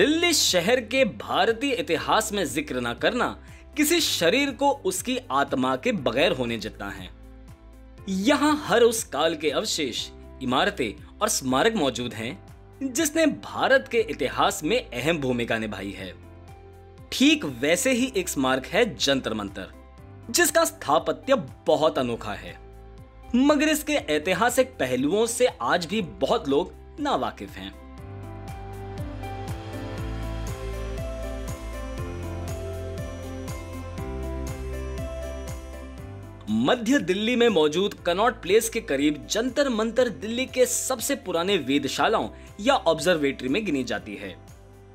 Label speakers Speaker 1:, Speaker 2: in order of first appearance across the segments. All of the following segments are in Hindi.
Speaker 1: दिल्ली शहर के भारतीय इतिहास में ज़िक्र न करना, किसी शरीर को उसकी आत्मा के बगैर होने जितना है। यहाँ हर उस काल के अवशेष, इमारतें और स्मारक मौजूद हैं, जिसने भारत के इतिहास में अहम भूमिका निभाई है। ठीक वैसे ही एक स्मारक है जंतर मंतर, जिसका स्थापत्य बहुत अनोखा है। मगर इसके ऐतिहासिक पहलुओं से आज भी बहुत लोग नावाकिफ हैं। मध्य दिल्ली में मौजूद कनॉट प्लेस के करीब जंतर मंतर दिल्ली के सबसे पुराने वेदशालाओं या ऑब्जर्वेटरी में गिनी जाती है।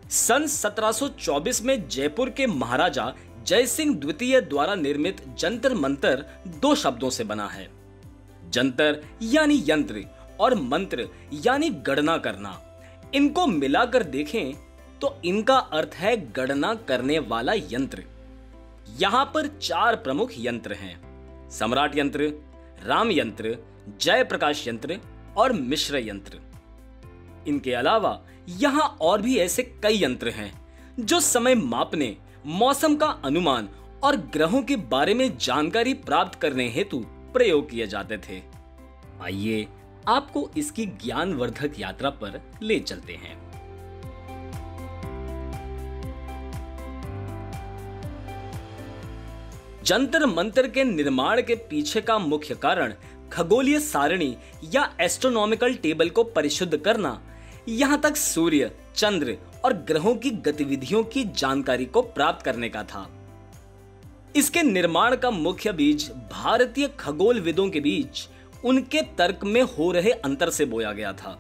Speaker 1: सन 1724 में जयपुर के महाराजा जय सिंह द्वितीय द्वारा निर्मित जंतर मंतर दो शब्दों से बना है। जंतर यानी यंत्र और मंत्र यानी गणना करना। इनको मिलाकर देखें तो इनका अर्थ है गणना करने वाला यंत्र। यहाँ पर चार प्रमुख यंत्र हैं। सम्राट यंत्र, राम यंत्र जय प्रकाश यंत्र और मिश्र यंत्र। इनके अलावा यहाँ और भी ऐसे कई यंत्र हैं, जो समय मापने, मौसम का अनुमान और ग्रहों के बारे में जानकारी प्राप्त करने हेतु प्रयोग किए जाते थे। आइए आपको इसकी ज्ञानवर्धक यात्रा पर ले चलते हैं। जंतर मंतर के निर्माण के पीछे का मुख्य कारण खगोलीय सारणी या एस्ट्रोनॉमिकल टेबल को परिशुद्ध करना। यहाँ तक सूर्य, चंद्र और ग्रहों की गतिविधियों की जानकारी को प्राप्त करने का था। इसके निर्माण का मुख्य बीज भारतीय खगोल विदों के बीच उनके तर्क में हो रहे अंतर से बोया गया था।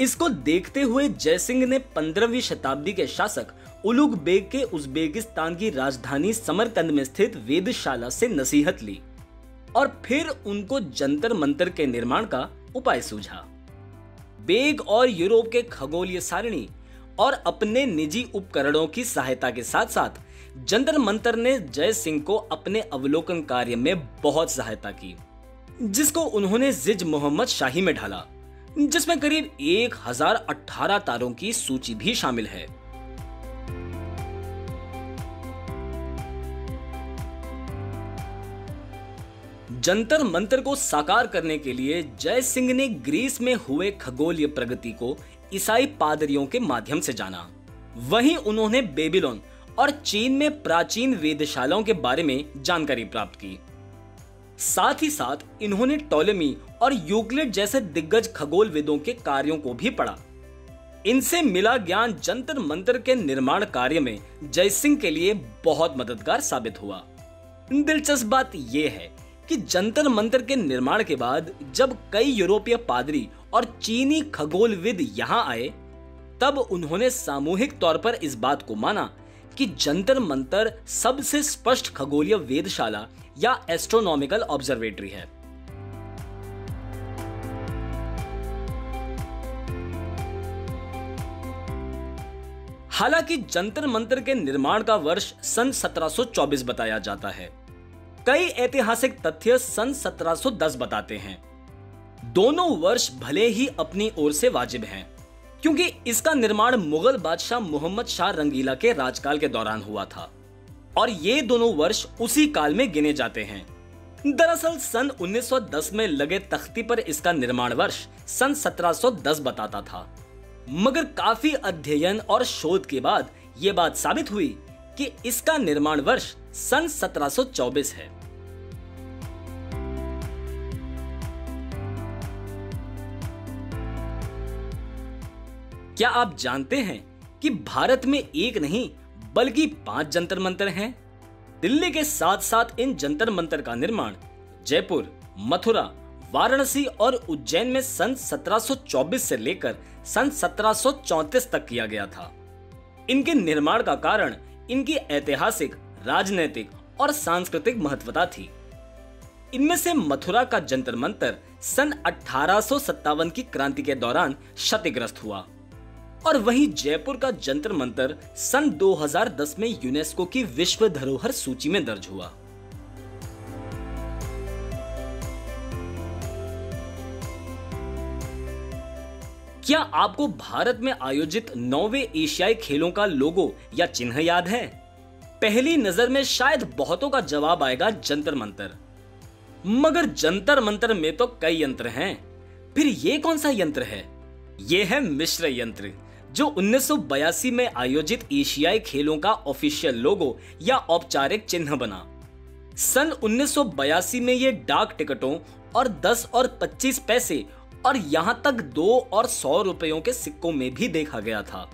Speaker 1: इसको देखते हुए जयसिंह ने पंद्रहवीं शताब्दी के शासक उलुग बेग के उज्बेकिस्तान की राजधानी समरकंद में स्थित वेदशाला से नसीहत ली और फिर उनको जंतर मंतर के निर्माण का उपाय सूझा। बेग और यूरोप के खगोलीय सारणी और अपने निजी उपकरणों की सहायता के साथ साथ जंतर मंतर ने जय सिंह को अपने अवलोकन कार्य में बहुत सहायता की, जिसको उन्होंने जिज मोहम्मद शाही में ढाला, जिसमें करीब एक हज़ार अठारह तारों की सूची भी शामिल है। जंतर मंतर को साकार करने के लिए जय सिंह ने ग्रीस में हुए खगोलीय प्रगति को ईसाई पादरियों के माध्यम से जाना। वहीं उन्होंने बेबीलोन और चीन में प्राचीन वेदशालाओं के बारे में जानकारी प्राप्त की। साथ ही साथ इन्होंने टोलेमी और यूक्लिड जैसे दिग्गज खगोल वेदों के कार्यों को भी पढ़ा। इनसे मिला ज्ञान जंतर मंतर के निर्माण कार्य में जयसिंह के लिए बहुत मददगार साबित हुआ। दिलचस्प बात यह है कि जंतर मंतर के निर्माण के बाद जब कई यूरोपीय पादरी और चीनी खगोलविद यहाँ आए, तब उन्होंने सामूहिक तौर पर इस बात को माना कि जंतर मंतर सबसे स्पष्ट खगोलीय वेदशाला या एस्ट्रोनॉमिकल ऑब्जर्वेटरी है। हालाँकि जंतर मंतर के निर्माण का वर्ष सन 1724 बताया जाता है। कई ऐतिहासिक तथ्य सन 1710 बताते हैं। दोनों वर्ष भले ही अपनी ओर से वाजिब हैं, क्योंकि इसका निर्माण मुगल बादशाह मोहम्मद शाह रंगीला के राजकाल के दौरान हुआ था, और ये दोनों वर्ष उसी काल में गिने जाते हैं। दरअसल सन 1910 में लगे तख्ती पर इसका निर्माण वर्ष सन 1710 बताता था। मगर काफ़ी अध्ययन और शोध के बाद ये बात साबित हुई कि इसका निर्माण वर्ष सन 1724 है। क्या आप जानते हैं कि भारत में एक नहीं, बल्कि पाँच जंतर मंतर हैं? दिल्ली के साथ साथ इन जंतर मंतर का निर्माण जयपुर, मथुरा, वाराणसी और उज्जैन में सन 1724 से लेकर सन 1734 तक किया गया था। इनके निर्माण का कारण इनकी ऐतिहासिक, राजनैतिक और सांस्कृतिक महत्वता थी। इनमें से मथुरा का जंतर मंतर सन अठारह की क्रांति के दौरान क्षतिग्रस्त हुआ। और वहीं जयपुर का जंतर मंतर सन 2010 में यूनेस्को की विश्व धरोहर सूची में दर्ज हुआ। क्या आपको भारत में आयोजित नौवे एशियाई खेलों का लोगो या चिन्ह याद है? पहली नज़र में शायद बहुतों का जवाब आएगा जंतर मंतर। मगर जंतर मंतर में तो कई यंत्र हैं। फिर ये कौन सा यंत्र है? ये है मिश्र यंत्र। जो 1982 में आयोजित एशियाई खेलों का ऑफिशियल लोगो या औपचारिक चिन्ह बना। सन 1982 में ये डाक टिकटों और 10 और 25 पैसे और यहाँ तक दो और सौ रुपयों के सिक्कों में भी देखा गया था।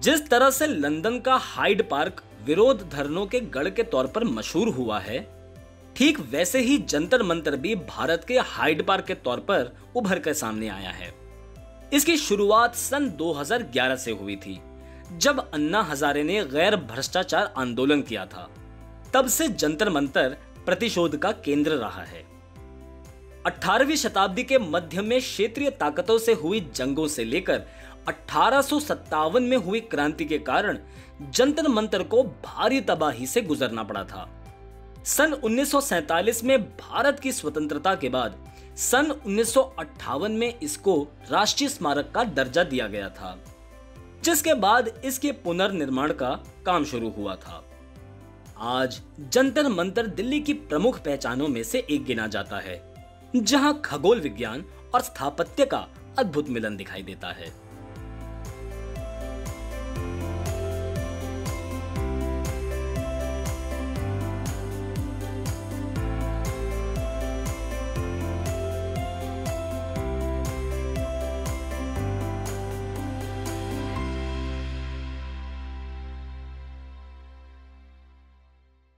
Speaker 1: जिस तरह से लंदन का हाइड पार्क विरोध धरनों के गढ़ के तौर पर मशहूर हुआ है ठीक वैसे ही जंतर मंतर भी भारत के हाइड पार्क के तौर पर उभर कर सामने आया है। इसकी शुरुआत सन 2011 से हुई थी, जब अन्ना हजारे ने गैर भ्रष्टाचार आंदोलन किया था। तब से जंतर मंतर प्रतिशोध का केंद्र रहा है। 18वीं शताब्दी के मध्य में क्षेत्रीय ताकतों से हुई जंगों से लेकर अठारह में हुई क्रांति के कारण जंतर मंतर को भारी तबाही से गुजरना पड़ा था। सन 1947 में भारत की स्वतंत्रता के बाद, सन उन्नीस सौ अट्ठावन में इसको राष्ट्रीय स्मारक का दर्जा दिया गया था, जिसके बाद इसके पुनर्निर्माण का काम शुरू हुआ था। आज जंतर मंतर दिल्ली की प्रमुख पहचानों में से एक गिना जाता है, जहाँ खगोल विज्ञान और स्थापत्य का अद्भुत मिलन दिखाई देता है।